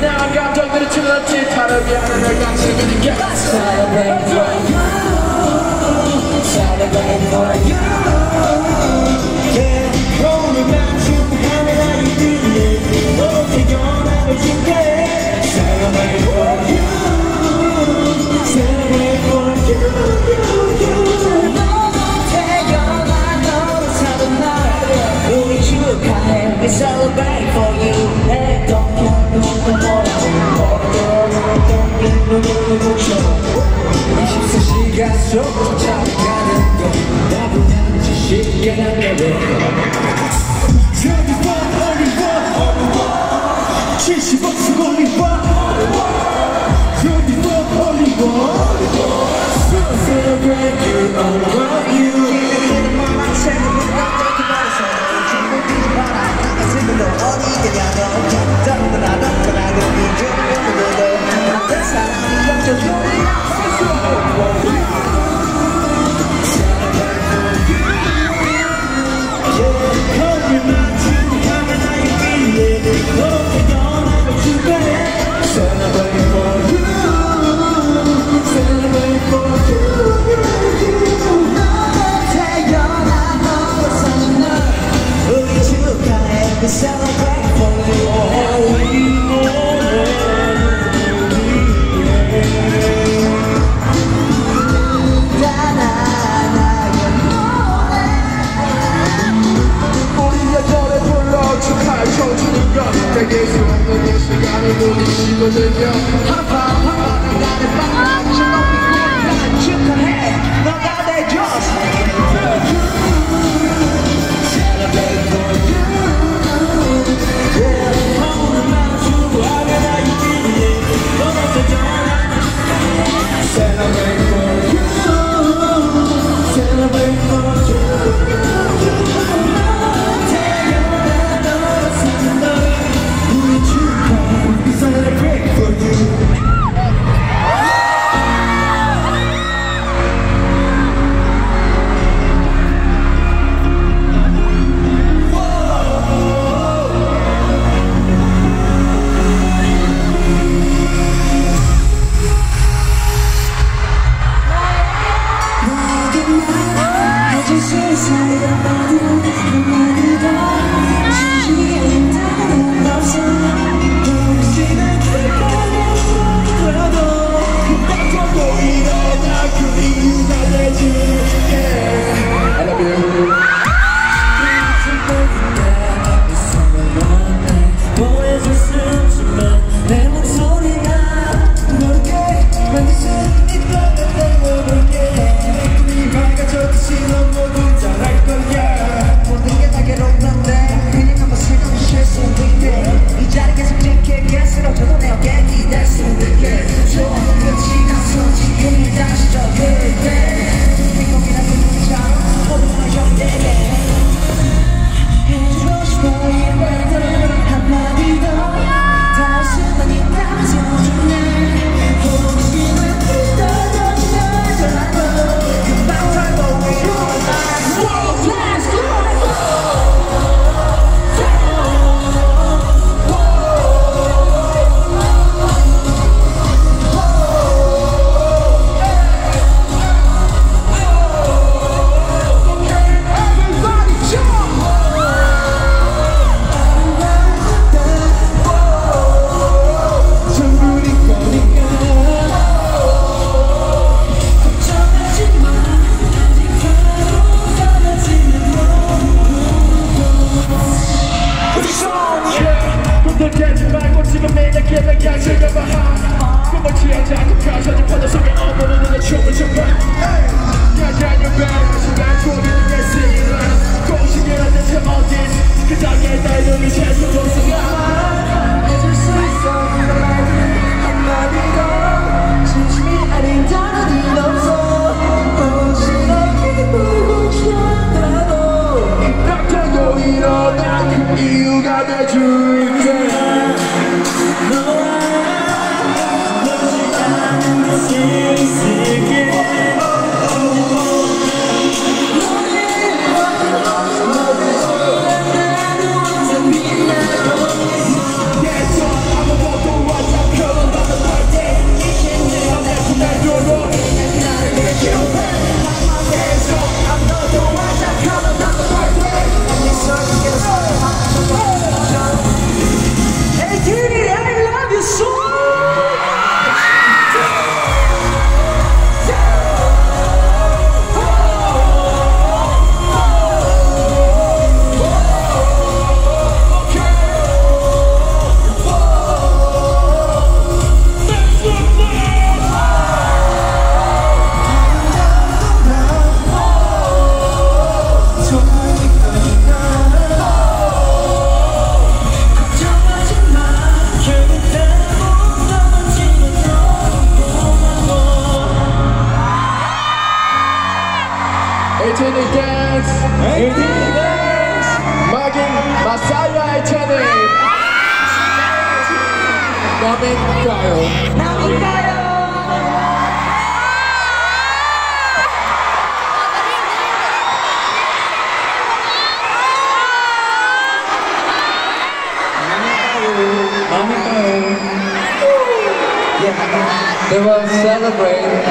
now I got done with the chill I did Tired of your honor, I to Celebrate for you Celebrate for you. So Infinity Dance, Infinity Dance, Magin Masaya Echene, Namin Kayo. Namin Kayo! They will celebrate.